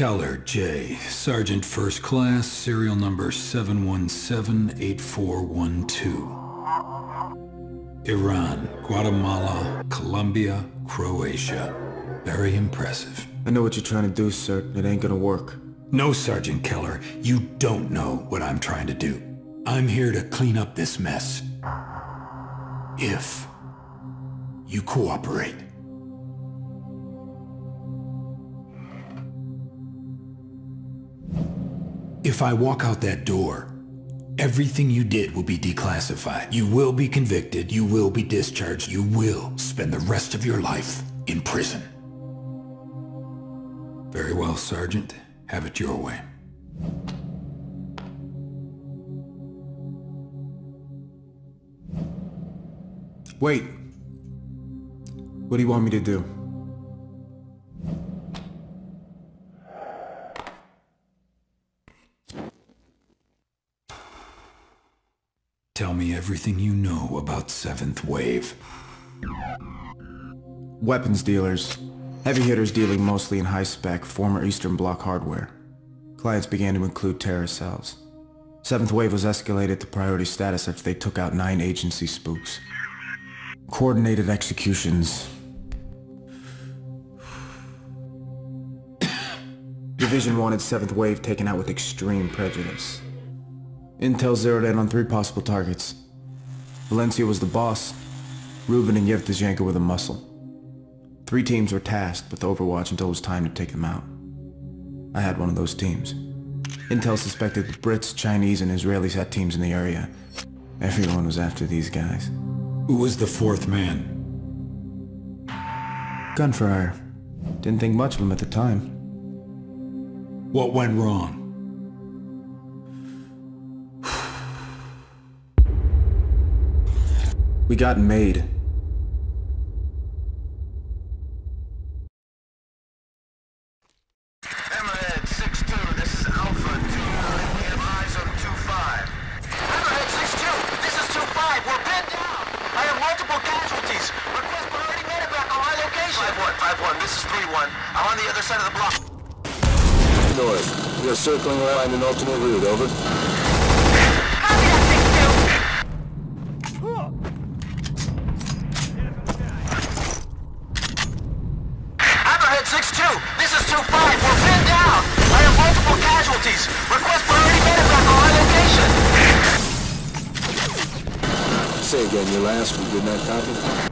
Kellar, J. Sergeant First Class, serial number 717-8412. Iran, Guatemala, Colombia, Croatia. Very impressive. I know what you're trying to do, sir. It ain't gonna work. No, Sergeant Kellar, you don't know what I'm trying to do. I'm here to clean up this mess. If you cooperate. If I walk out that door, everything you did will be declassified. You will be convicted, you will be discharged, you will spend the rest of your life in prison. Very well, Sergeant. Have it your way. Wait. What do you want me to do? Tell me everything you know about Seventh Wave. Weapons dealers. Heavy hitters dealing mostly in high-spec, former Eastern Bloc hardware. Clients began to include terror cells. Seventh Wave was escalated to priority status after they took out nine agency spooks. Coordinated executions. Division wanted Seventh Wave taken out with extreme prejudice. Intel zeroed in on three possible targets. Valencia was the boss. Rubin and Yevtushenko were the muscle. Three teams were tasked with Overwatch until it was time to take them out. I had one of those teams. Intel suspected the Brits, Chinese, and Israelis had teams in the area. Everyone was after these guys. Who was the fourth man? Gunfire. Didn't think much of him at the time. What went wrong? North. We are circling around an alternate route, over. Your last, we did not copy?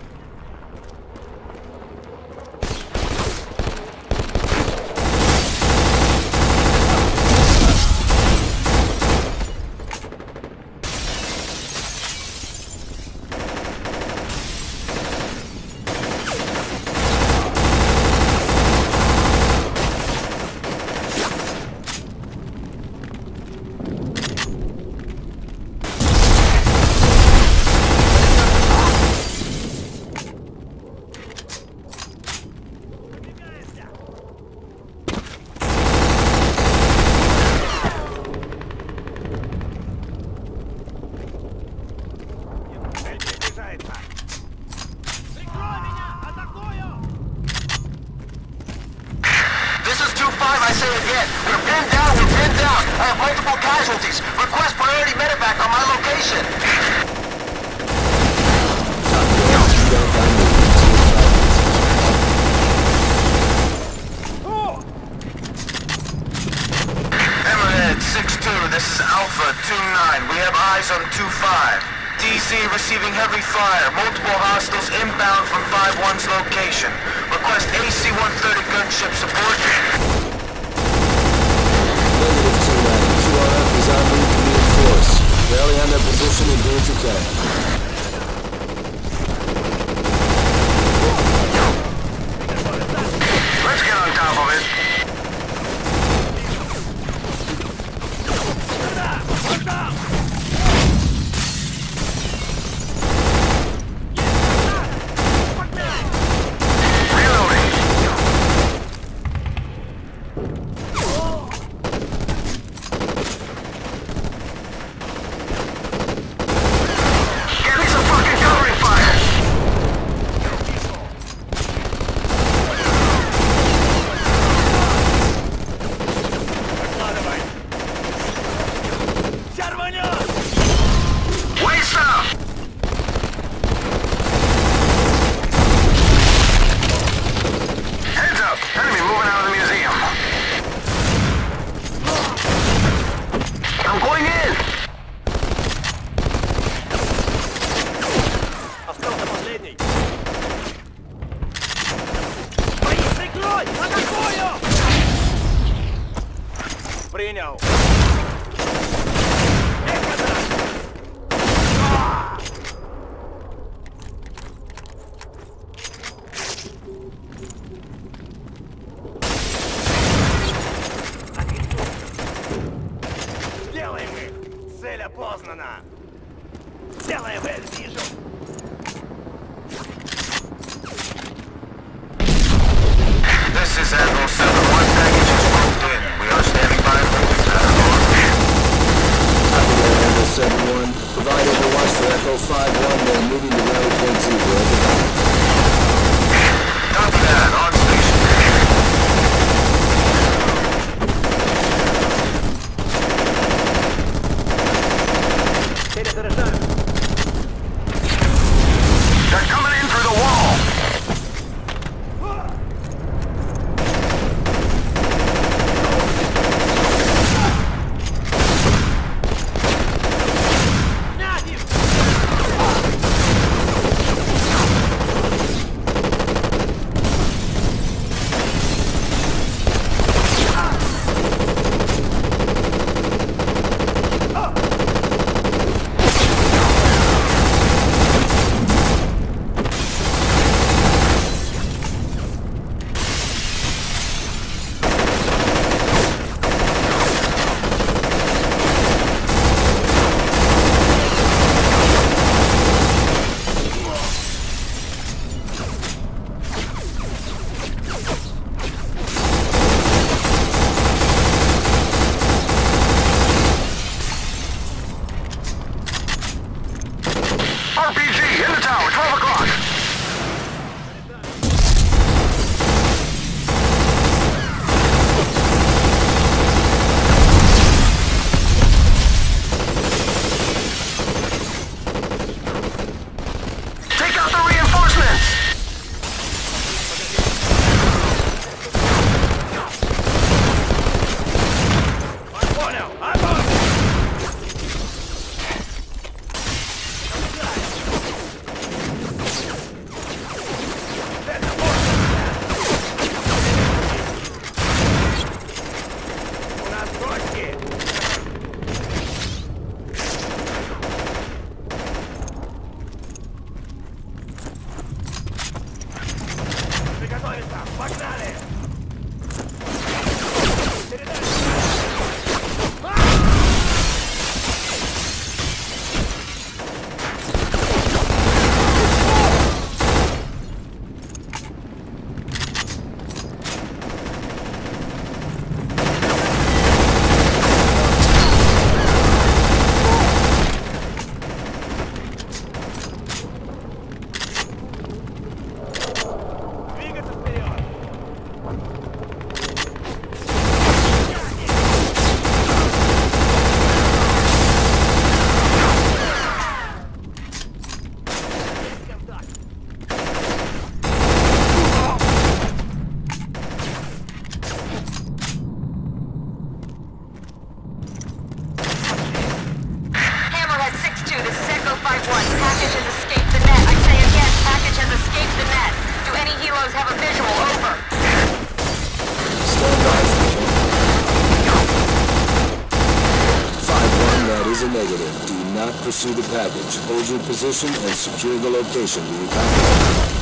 the package, hold your position, and secure the location.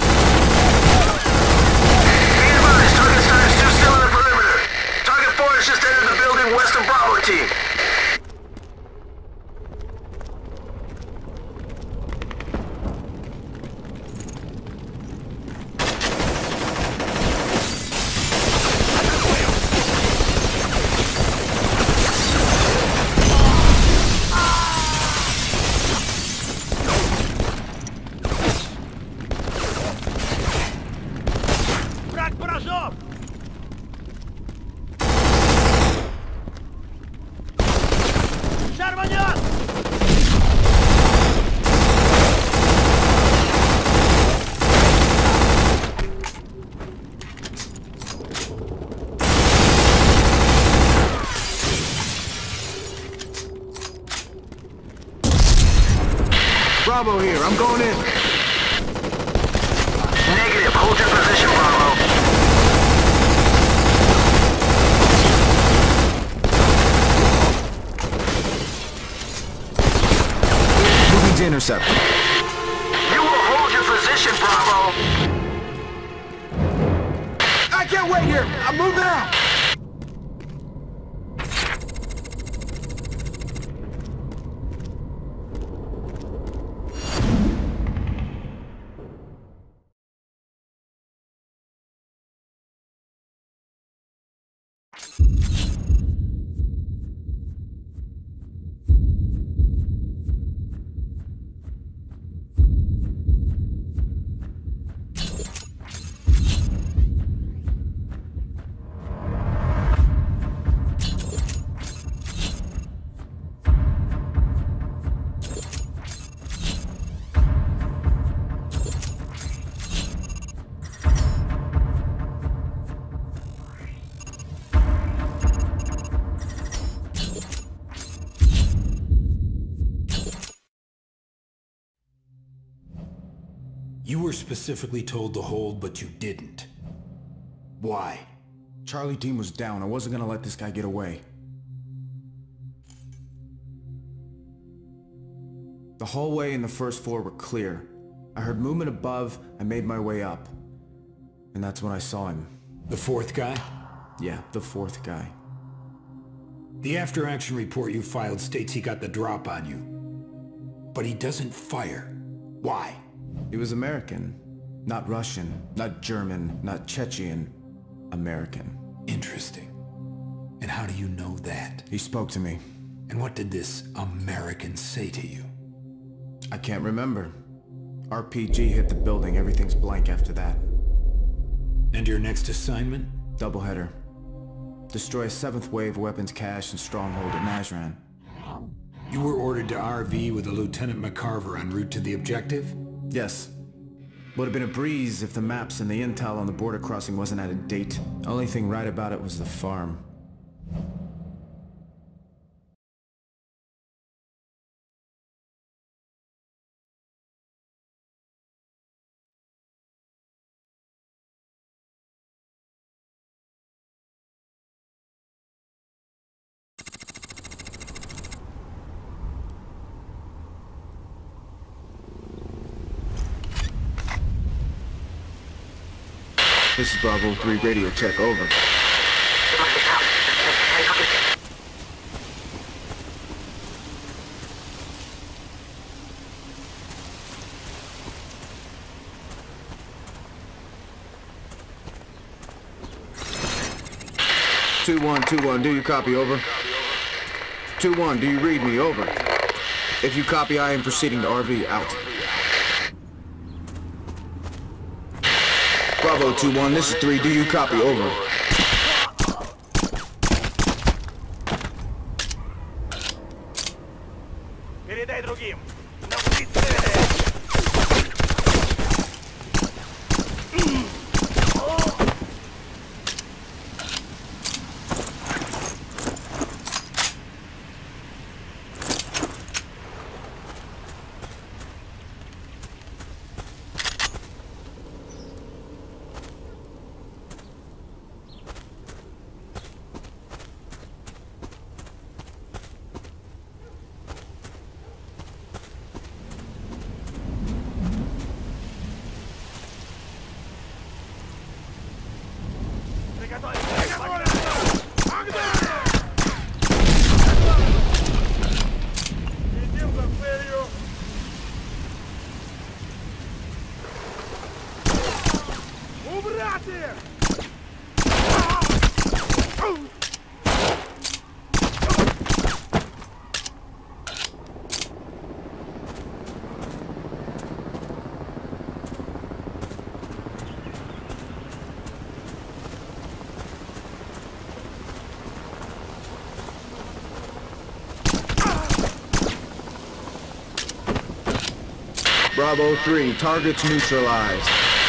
Specifically told to hold, but you didn't. Why? Charlie team was down. I wasn't gonna let this guy get away. The hallway and the first floor were clear. I heard movement above, I made my way up. And that's when I saw him. The fourth guy? Yeah, the fourth guy. The after-action report you filed states he got the drop on you. But he doesn't fire. Why? He was American. Not Russian, not German, not Chechen. American. Interesting. And how do you know that? He spoke to me. And what did this American say to you? I can't remember. RPG hit the building, everything's blank after that. And your next assignment? Doubleheader. Destroy a seventh wave weapons cache and stronghold at Nazran. You were ordered to RV with a Lieutenant McCarver en route to the objective? Yes. Would have been a breeze if the maps and the intel on the border crossing wasn't out of date. Only thing right about it was the farm. Bravo 3 radio check, over. Two one two one. Do you copy? Over. Two one. Do you read me? Over. If you copy, I am proceeding to RV. Out. Bravo two one. This is three. Do you copy? Over. Bravo. Targets neutralized.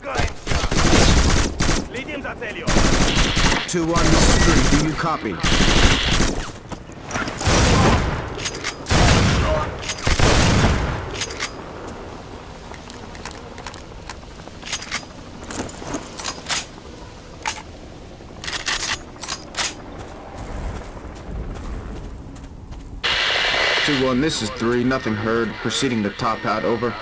Выдвигаемся! Следим за целью! 2-1, this is 3. Do you copy? Two one. This is three. Nothing heard. Proceeding to top hat. Over.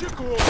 You're cool.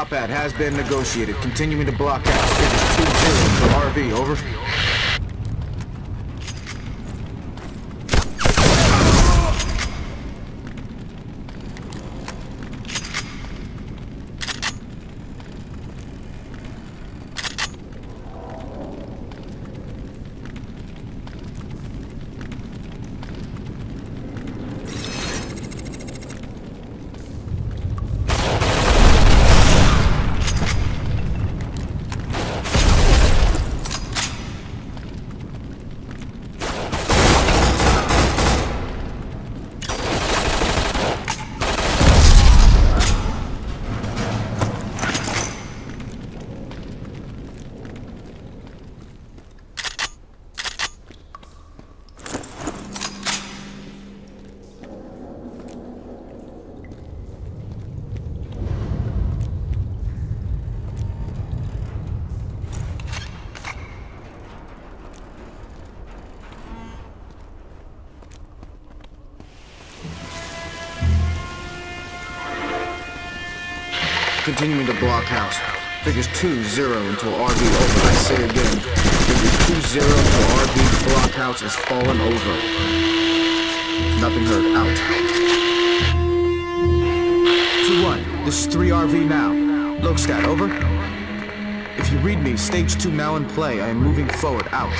Top hat has been negotiated. Continuing to block house. Figures 2-0 for RV, over. Continuing to block house. Figures 2-0 until RV over. I say again. Figures 2-0 until RV block house has fallen over. Nothing heard. Out. 2-1. This is 3RV now. Lokestat, over. If you read me, stage 2 now in play. I am moving forward. Out.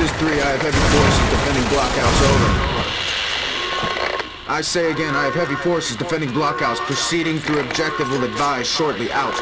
Is 3. I have heavy forces defending Blockhouse. Over. I say again, I have heavy forces defending Blockhouse. Proceeding through objective will advise shortly. Out.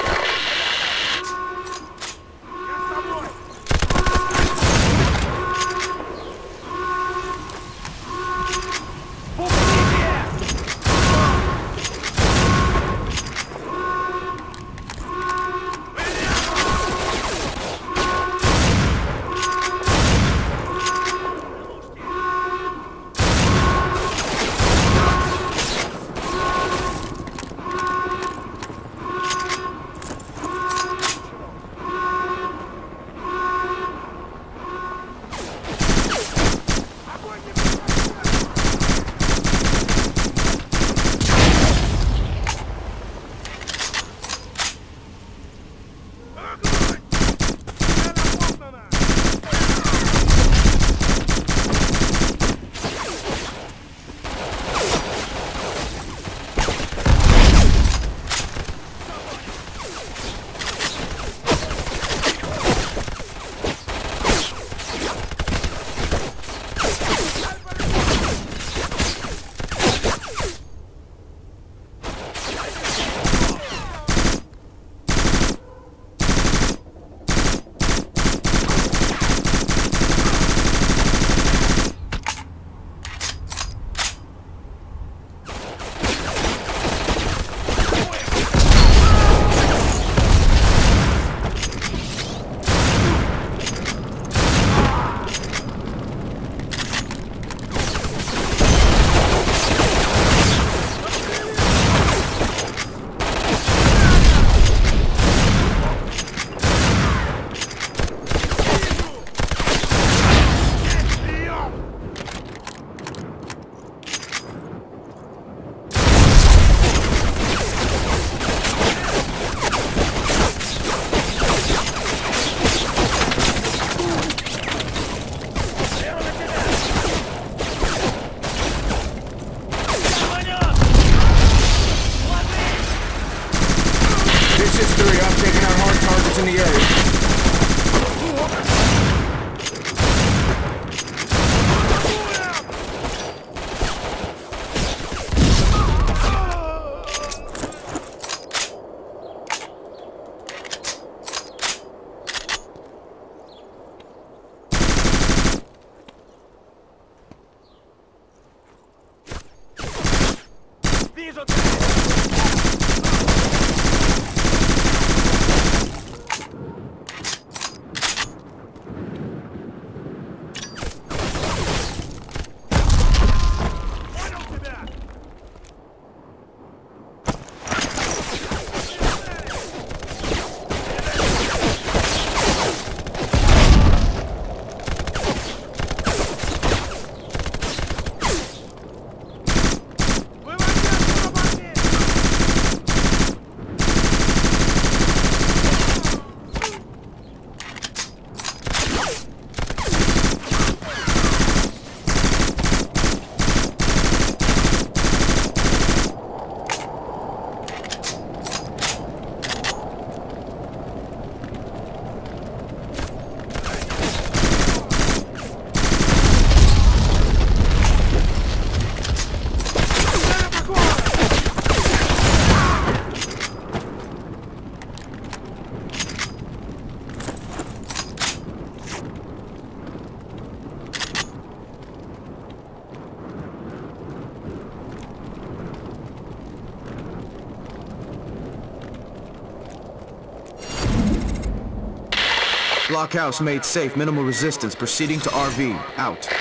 Blockhouse made safe, minimal resistance. Proceeding to RV. Out.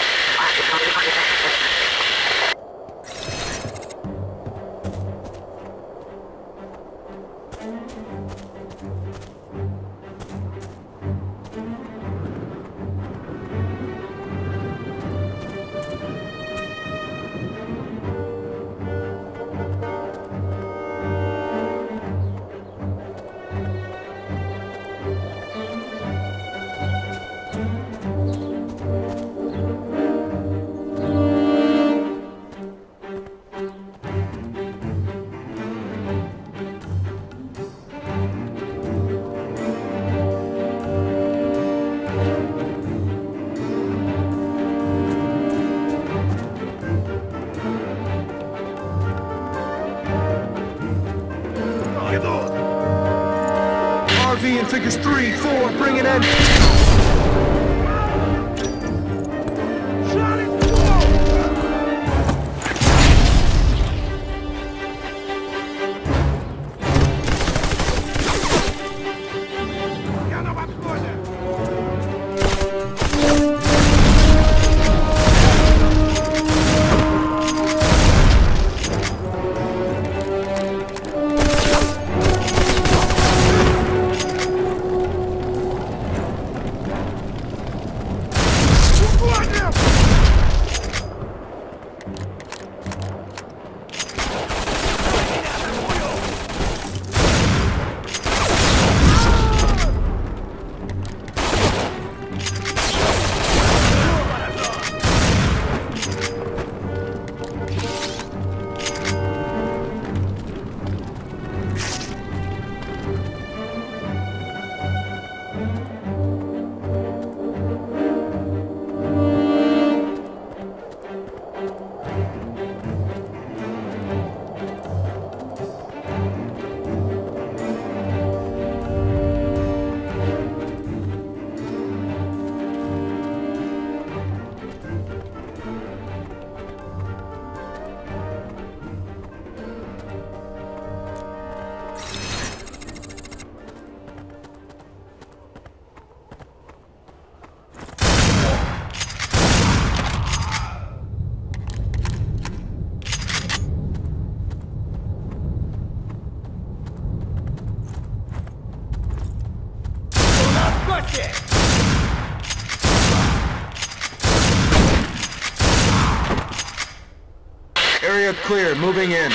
Clear, moving in.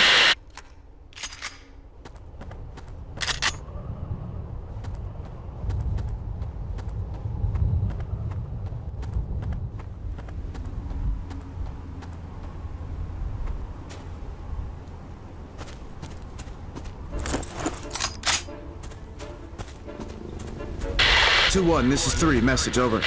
Two one. This is three. Message over.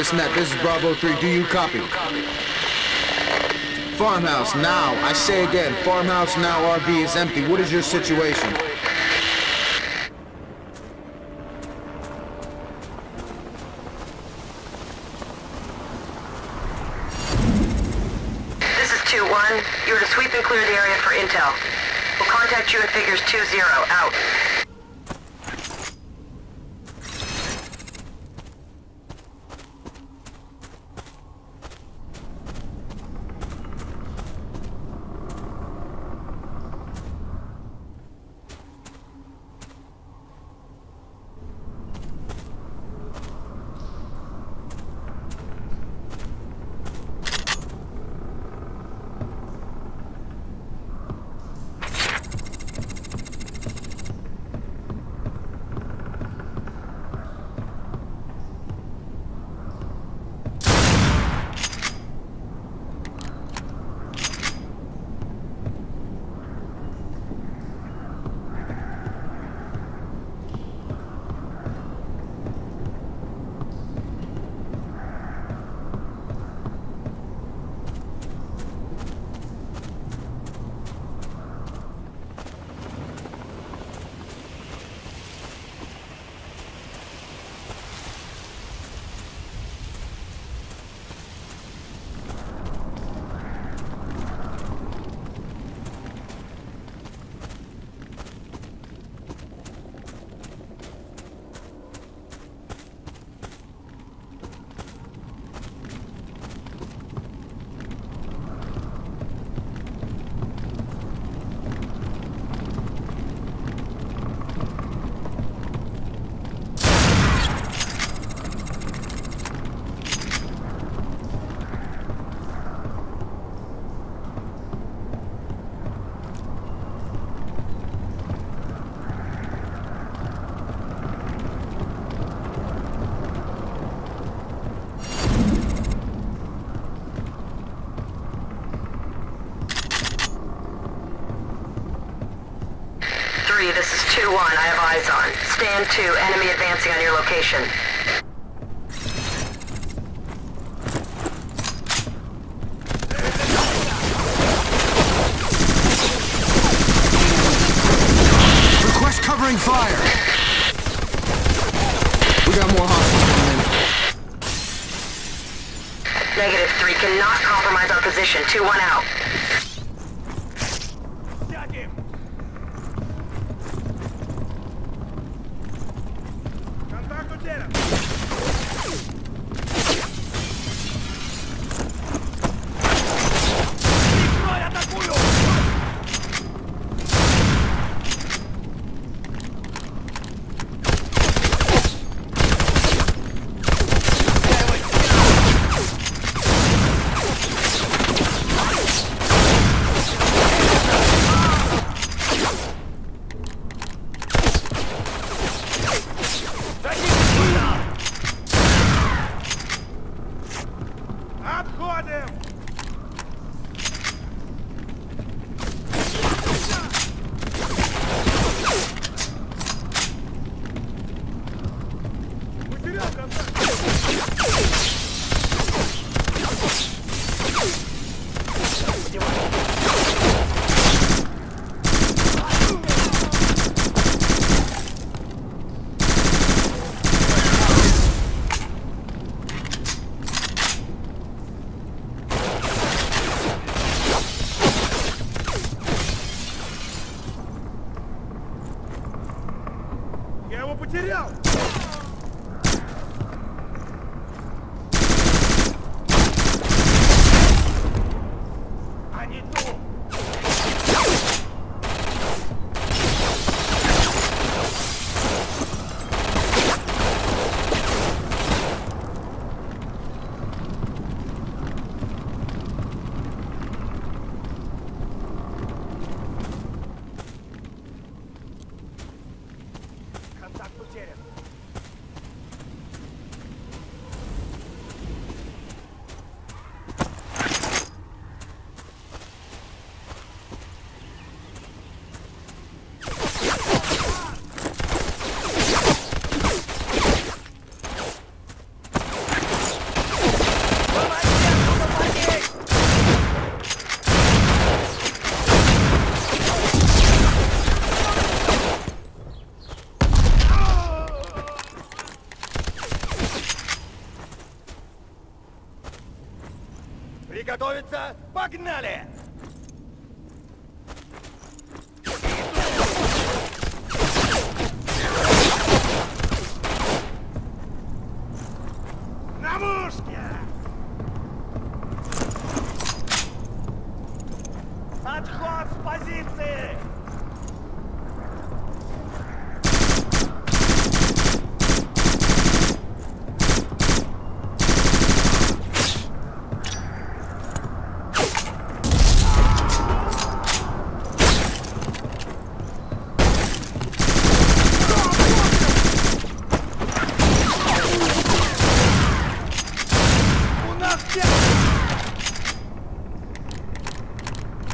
This. This is Bravo 3. Do you copy? Farmhouse, now. I say again, farmhouse now RV is empty. What is your situation? Stand 2. Enemy advancing on your location. Request covering fire! We got more hostiles coming in. Negative 3. Cannot compromise our position. 2-1 out.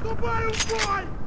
the battle boy!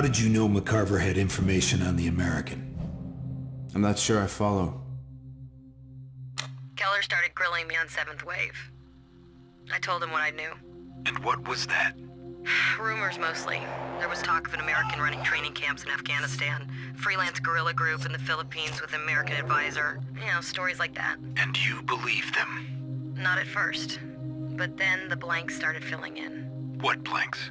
How did you know McCarver had information on the American? I'm not sure I follow. Kellar started grilling me on Seventh Wave. I told him what I knew. And what was that? Rumors mostly. There was talk of an American running training camps in Afghanistan, freelance guerrilla group in the Philippines with an American advisor. You know, stories like that. And you believed them? Not at first. But then the blanks started filling in. What blanks?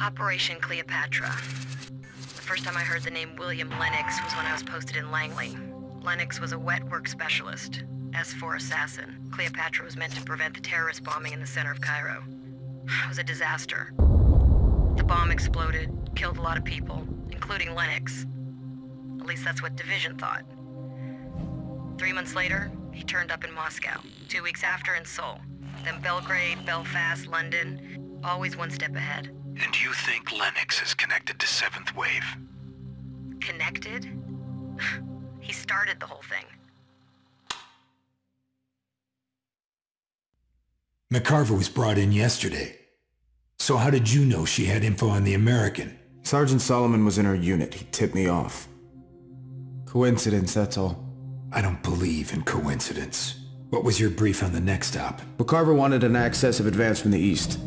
Operation Cleopatra. The first time I heard the name William Lennox was when I was posted in Langley. Lennox was a wet work specialist, S4 assassin. Cleopatra was meant to prevent the terrorist bombing in the center of Cairo. It was a disaster. The bomb exploded, killed a lot of people, including Lennox. At least that's what Division thought. Three months later, he turned up in Moscow. Two weeks after in Seoul. Then Belgrade, Belfast, London. Always one step ahead. And you think Lennox is connected to Seventh Wave? Connected? he started the whole thing. McCarver was brought in yesterday. So how did you know she had info on the American? Sergeant Solomon was in her unit. He tipped me off. Coincidence, that's all. I don't believe in coincidence. What was your brief on the next stop? McCarver wanted an axis of advance from the east.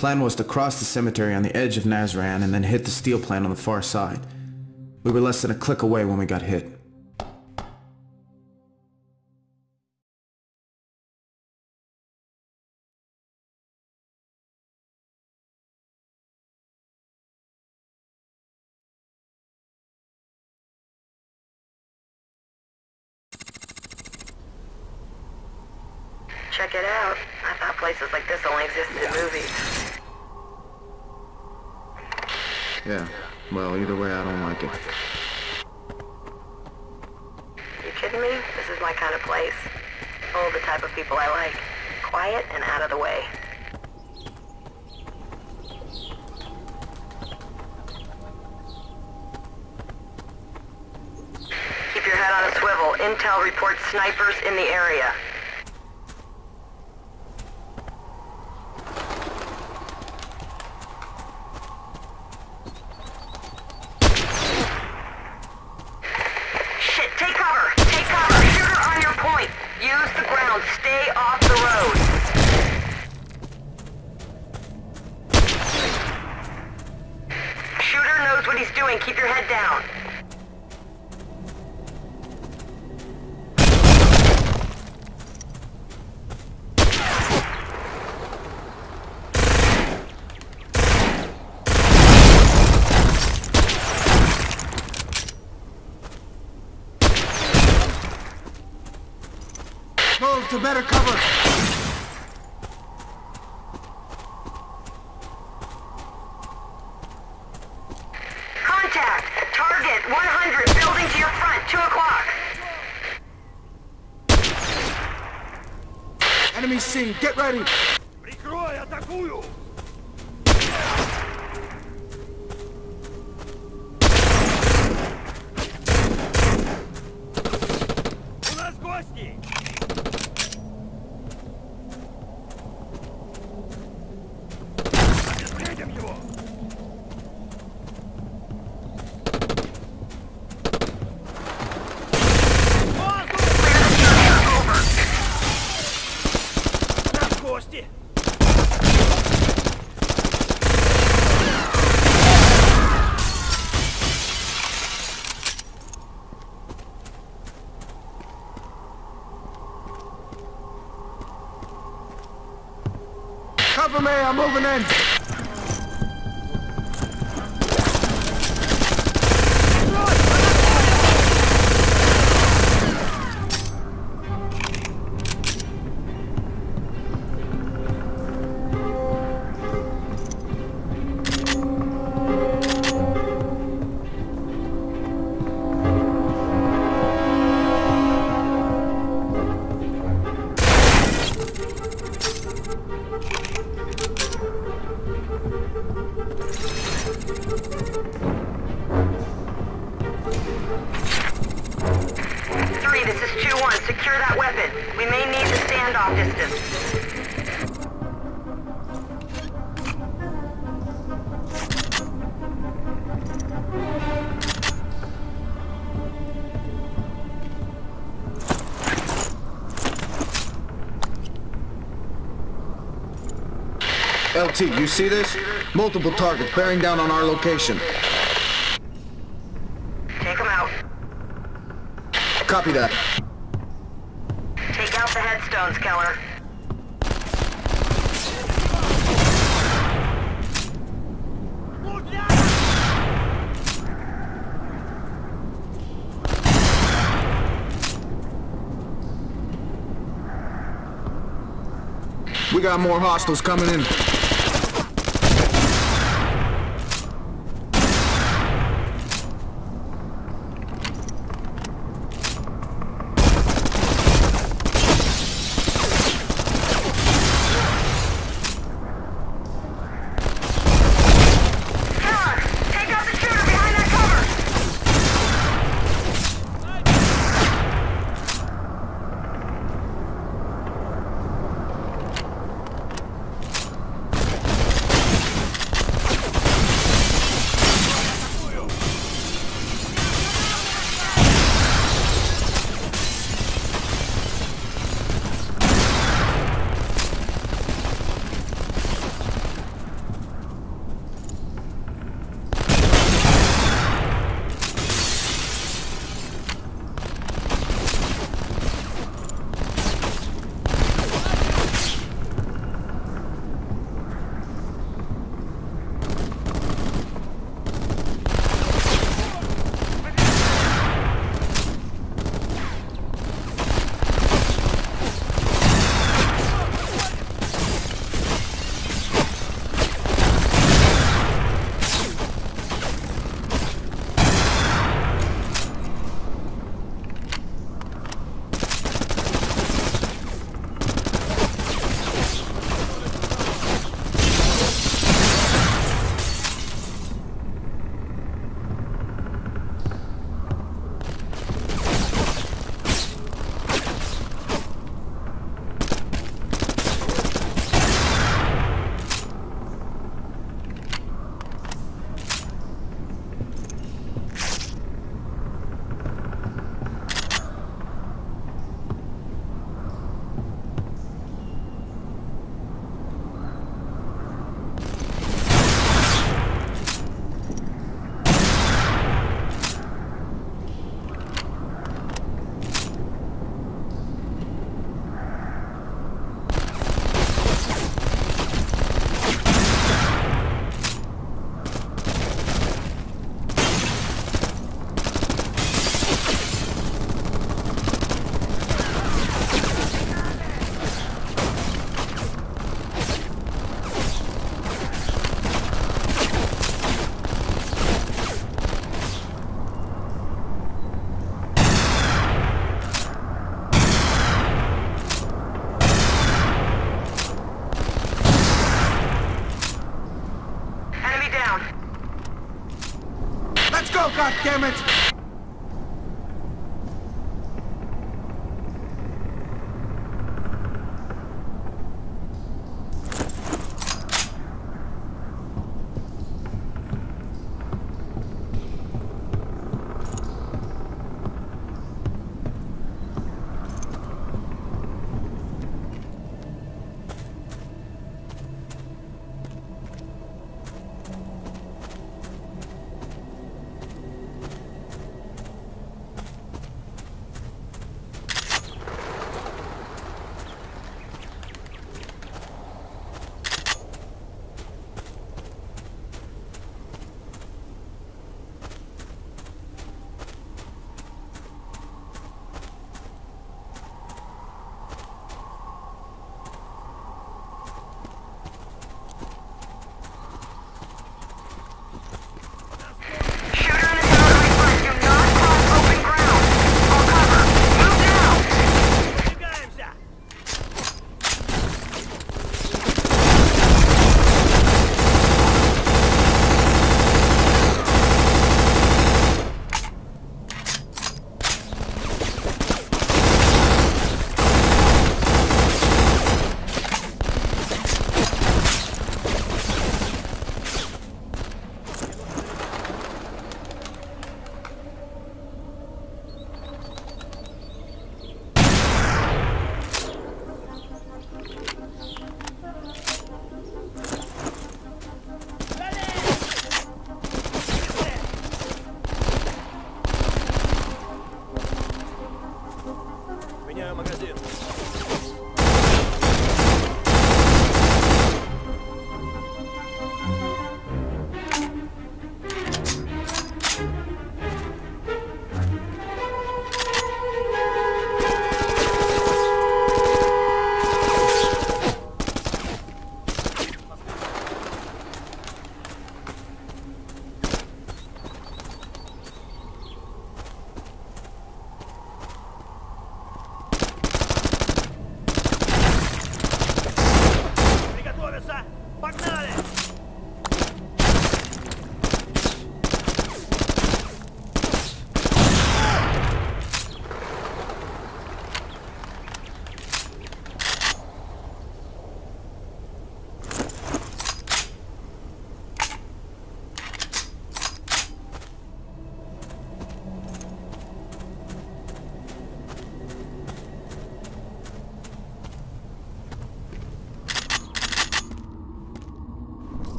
Plan was to cross the cemetery on the edge of Nazran and then hit the steel plant on the far side. We were less than a click away when we got hit. Check it out. I thought places like this only existed in movies. Yeah, well, either way, I don't like it. You kidding me? This is my kind of place. All the type of people I like. Quiet and out of the way. Keep your head on a swivel. Intel reports snipers in the area. Shit, take cover! Take cover! Shooter on your point! Use the ground. Stay off the road. Shooter knows what he's doing. Keep your head down. Move to better cover! Contact! Target 100, building to your front, 2 o'clock. Enemy seen, get ready! LT, you see this? Multiple targets bearing down on our location. Take them out. Copy that. Take out the headstones, Kellar. We got more hostiles coming in. Let's go, goddammit!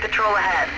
Patrol ahead.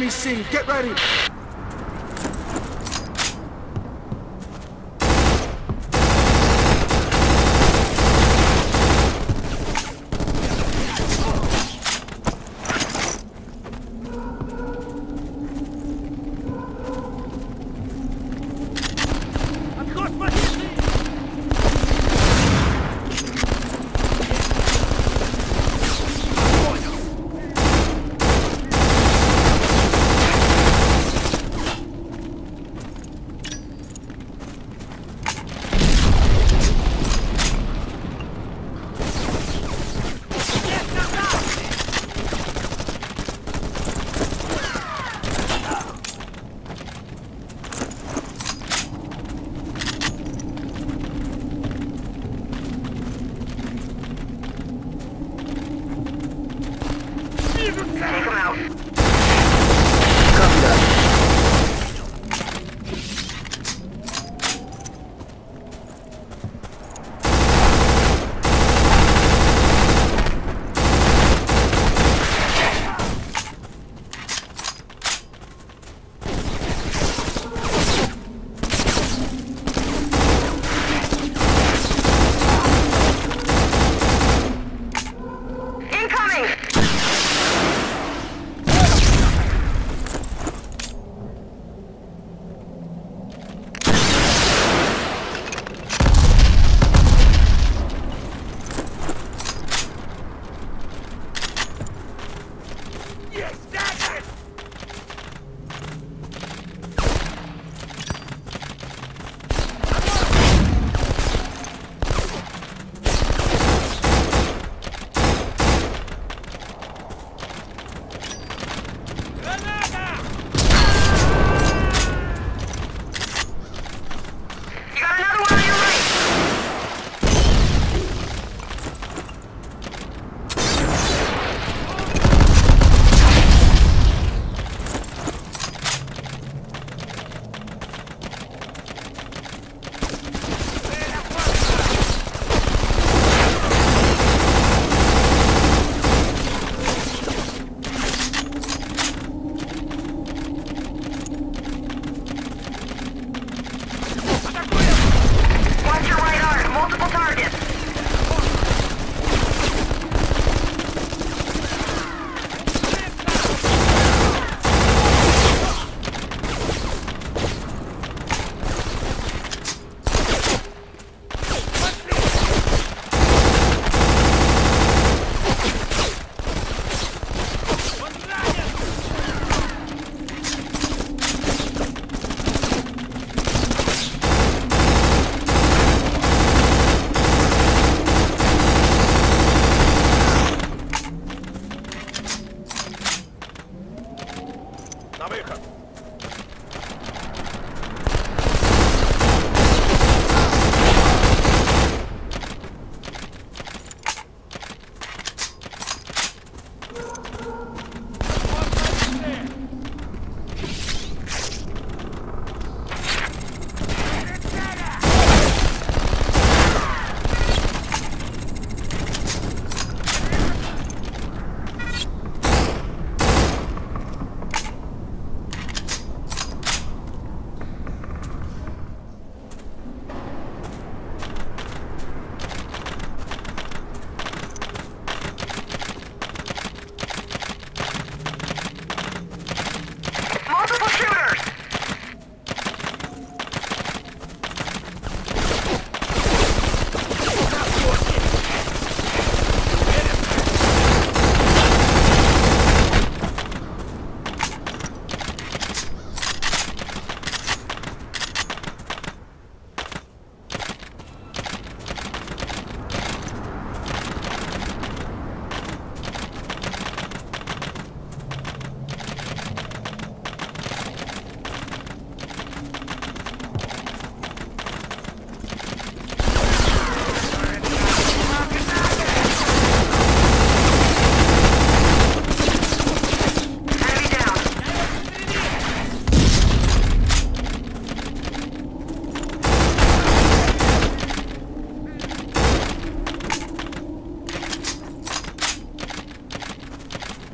Enemy seen. Get ready.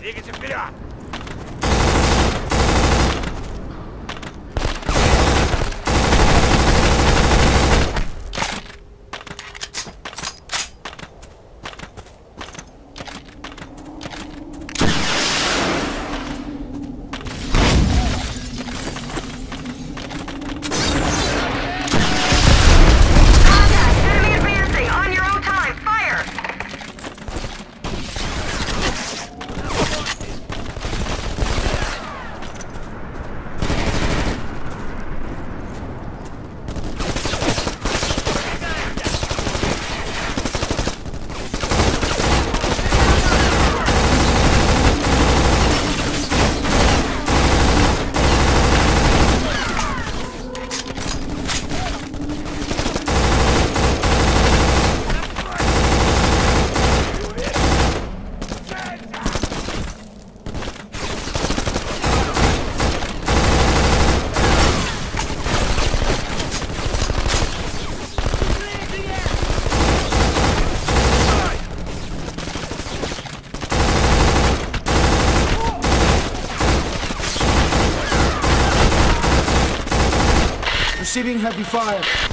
Двигайся вперед! Receiving heavy fire.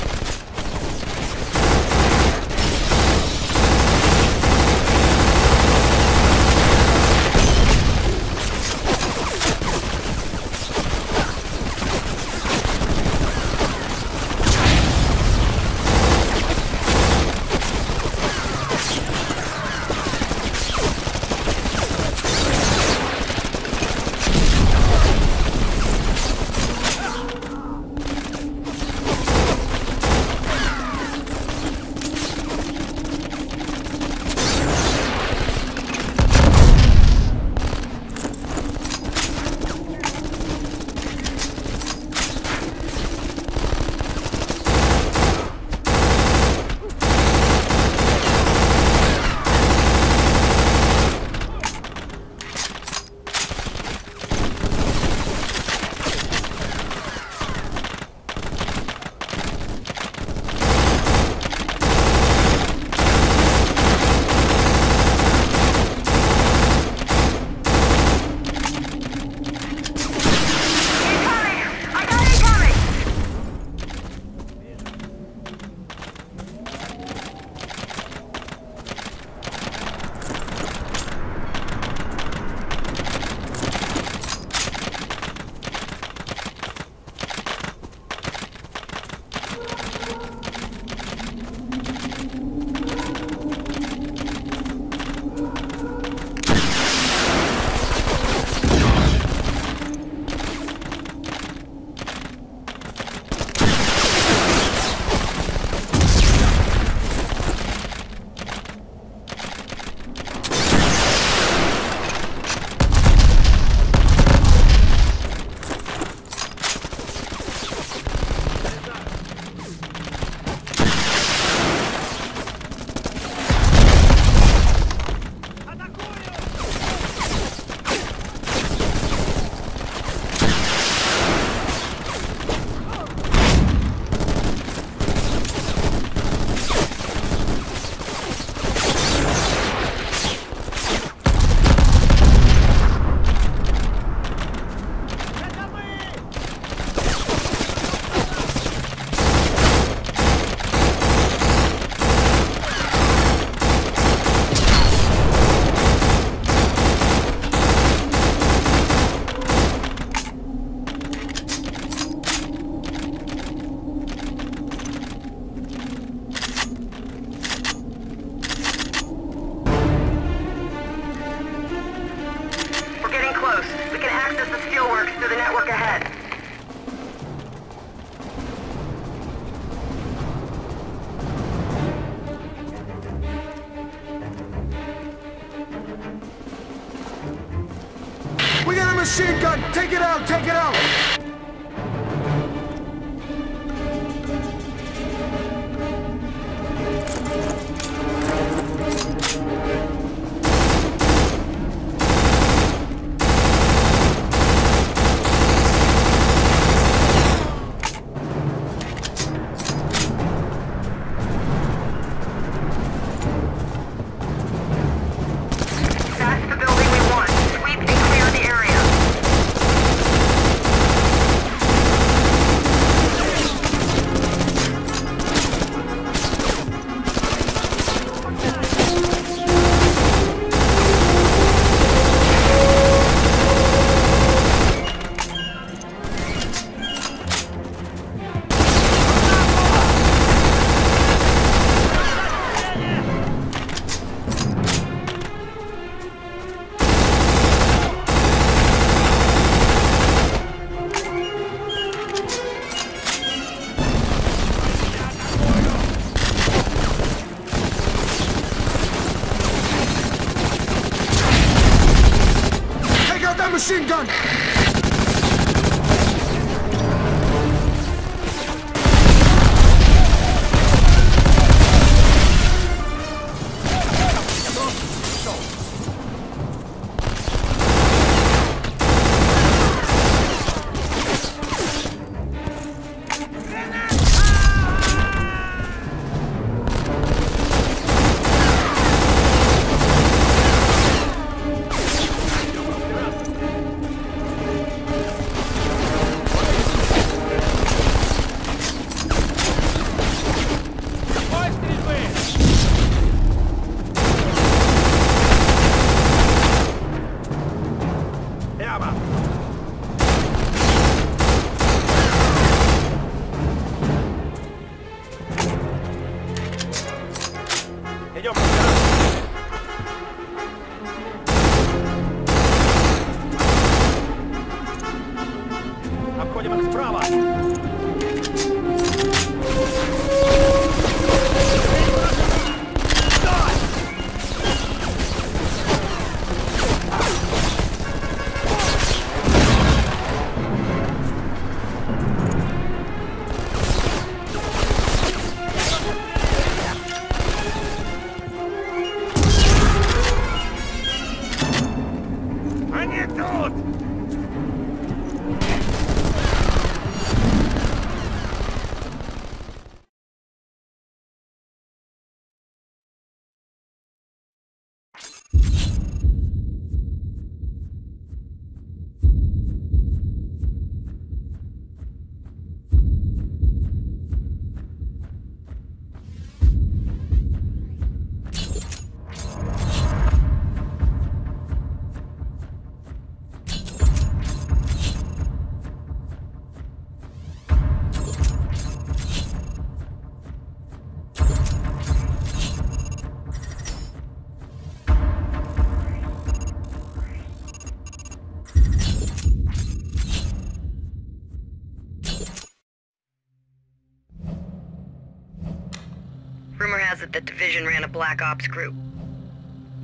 Division ran a black ops group.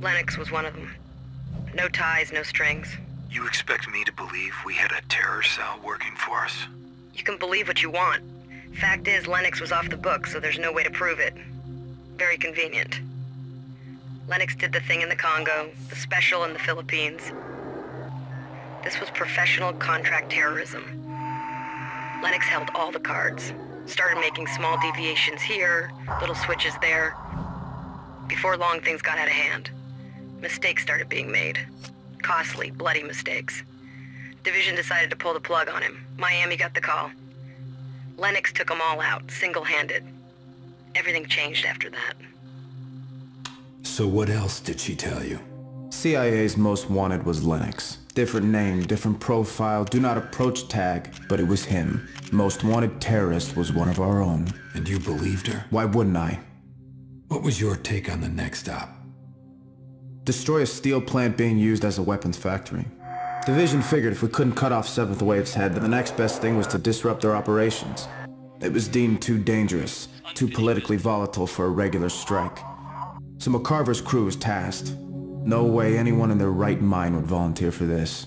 Lennox was one of them. No ties, no strings. You expect me to believe we had a terror cell working for us? You can believe what you want. Fact is, Lennox was off the book, so there's no way to prove it. Very convenient. Lennox did the thing in the Congo, the special in the Philippines. This was professional contract terrorism. Lennox held all the cards. Started making small deviations here, little switches there. Before long, things got out of hand. Mistakes started being made. Costly, bloody mistakes. Division decided to pull the plug on him. Miami got the call. Lennox took them all out, single-handed. Everything changed after that. So what else did she tell you? CIA's most wanted was Lennox. Different name, different profile, do not approach tag, but it was him. Most wanted terrorist was one of our own. And you believed her? Why wouldn't I? What was your take on the next op? Destroy a steel plant being used as a weapons factory. Division figured if we couldn't cut off 7th Wave's head, then the next best thing was to disrupt their operations. It was deemed too dangerous, too politically volatile for a regular strike. So McCarver's crew was tasked. No way anyone in their right mind would volunteer for this.